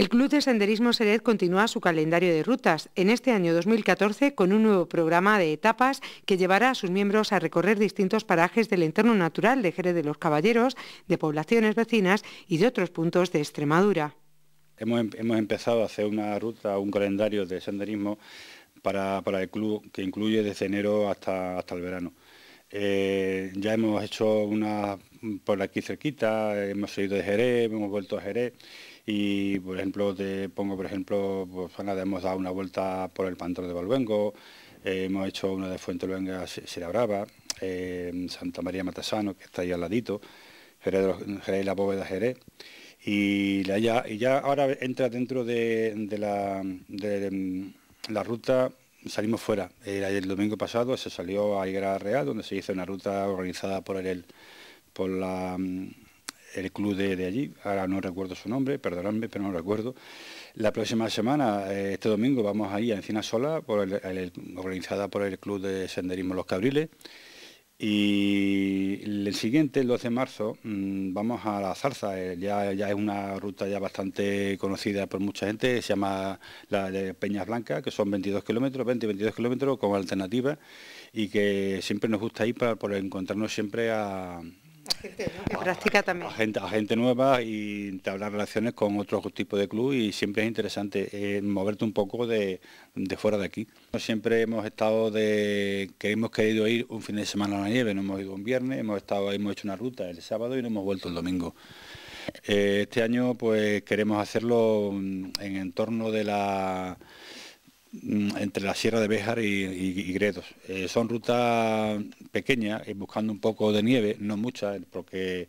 El Club de Senderismo Seret continúa su calendario de rutas, en este año 2014 con un nuevo programa de etapas que llevará a sus miembros a recorrer distintos parajes del entorno natural de Jerez de los Caballeros, de poblaciones vecinas y de otros puntos de Extremadura. Hemos, em, empezado a hacer una ruta, un calendario de senderismo para, el club que incluye desde enero hasta, hasta el verano. Eh, ya hemos hecho una por aquí cerquita, hemos ido de Jerez, hemos vuelto a Jerez y por ejemplo te pongo por ejemplo pues hemos dado una vuelta por el pantano de Valvengo, eh, hemos hecho una de Fuente Luenga Sierra Brava, eh, Santa María Matasano, que está ahí al ladito, Jerez, la Bóveda Jerez y ya, y ya ahora entra dentro de, la, de, la ruta salimos fuera. El, domingo pasado se salió a Higuera Real, donde se hizo una ruta organizada por el, por la, el club de, allí, ahora no recuerdo su nombre, perdonadme, pero no recuerdo. La próxima semana, eh, este domingo, vamos ahí a Encina Sola, por organizada por el Club de Senderismo Los Cabriles. Y el siguiente, el 12 de marzo, mm, vamos a la Zarza, eh, ya, ya es una ruta ya bastante conocida por mucha gente, se llama la de Peñas Blancas, que son 22 kilómetros, 20 22 kilómetros como alternativa, y que siempre nos gusta ir para, por encontrarnos siempre a, gente, práctica también. A gente, nueva y entablar relaciones con otros tipos de club y siempre es interesante eh, moverte un poco de, fuera de aquí. Siempre hemos estado de que hemos querido ir un fin de semana a la nieve, no hemos ido un viernes, hemos estado hemos hecho una ruta el sábado y no hemos vuelto el domingo. Eh, este año pues queremos hacerlo en entorno de la Mm, entre la Sierra de Béjar y, Gredos. Eh, son rutas pequeñas, y buscando un poco de nieve, no muchas, porque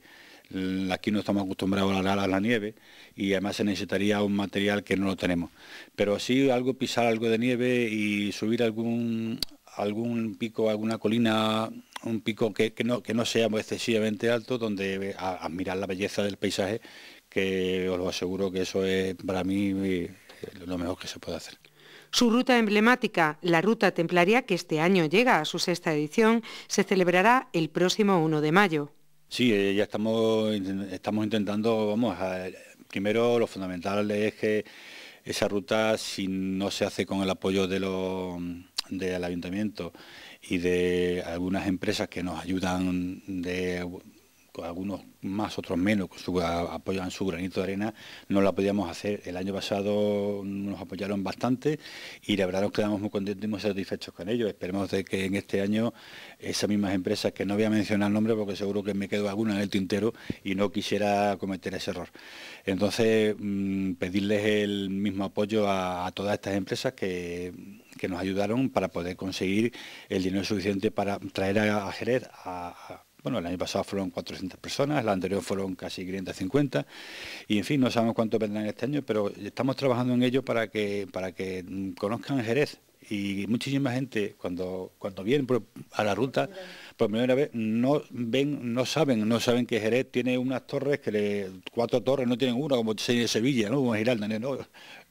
aquí no estamos acostumbrados a la, nieve y además se necesitaría un material que no lo tenemos. Pero sí algo, pisar algo de nieve y subir algún, algún pico, alguna colina, un pico que, no, que no sea excesivamente alto, donde admirar la belleza del paisaje, que os lo aseguro que eso es para mí eh, lo mejor que se puede hacer. Su ruta emblemática, la Ruta Templaria, que este año llega a su sexta edición, se celebrará el próximo 1 de mayo. Sí, eh, ya estamos, estamos intentando, vamos, primero lo fundamental es que esa ruta, si no se hace con el apoyo de del ayuntamiento y de algunas empresas que nos ayudan de algunos más, otros menos, su, apoyan su granito de arena, no la podíamos hacer. El año pasado nos apoyaron bastante y la verdad nos quedamos muy contentos y muy satisfechos con ellos. Esperemos de que en este año esas mismas empresas, que no voy a mencionar el nombre porque seguro que me quedo alguna en el tintero y no quisiera cometer ese error. Entonces, mm, pedirles el mismo apoyo a, todas estas empresas que, nos ayudaron para poder conseguir el dinero suficiente para traer a, Jerez a bueno, el año pasado fueron 400 personas, el anterior fueron casi 550 y en fin, no sabemos cuánto vendrán este año, pero estamos trabajando en ello para que, para que conozcan Jerez y muchísima gente cuando, cuando vienen a la ruta por primera vez no ven, no saben, no saben que Jerez tiene unas torres que cuatro torres no tienen una como Sevilla, ¿no? Como Giralda, ¿no?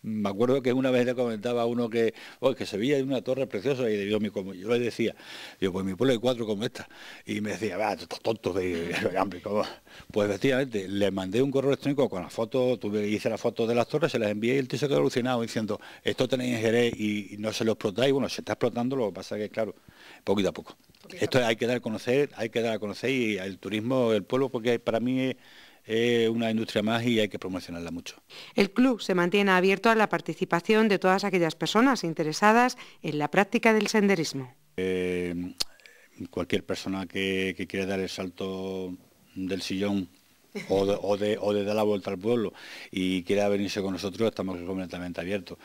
Me acuerdo que una vez le comentaba a uno que, oh, que Sevilla hay una torre preciosa y yo, como yo le decía, yo pues mi pueblo hay cuatro como esta. Y me decía, va, tontos de Pues efectivamente, le mandé un correo electrónico con la foto, tuve, hice la foto de las torres, se las envié y el tío se quedó alucinado diciendo, esto tenéis en Jerez y, no se lo explotáis, bueno, se está explotando, lo que pasa es que claro, poquito a poco. Esto hay que dar a conocer, hay que dar a conocer y el turismo, el pueblo, porque para mí es es una industria más y hay que promocionarla mucho. El club se mantiene abierto a la participación de todas aquellas personas interesadas en la práctica del senderismo. Eh, cualquier persona que, quiera dar el salto del sillón o de, dar la vuelta al pueblo y quiera venirse con nosotros, estamos completamente abiertos.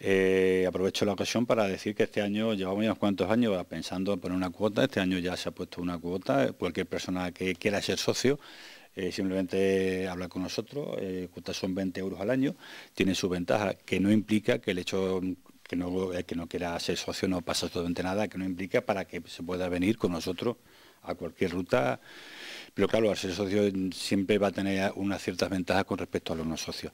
Eh, aprovecho la ocasión para decir que este año, llevamos unos cuantos años pensando en poner una cuota, este año ya se ha puesto una cuota, cualquier persona que quiera ser socio eh, simplemente hablar con nosotros, eh, son 20 euros al año, tiene su ventaja, que no implica que el hecho que no, que no quiera ser socio no pasa absolutamente nada, que no implica para que se pueda venir con nosotros a cualquier ruta, pero claro, al ser socio siempre va a tener unas ciertas ventajas con respecto a los no socios.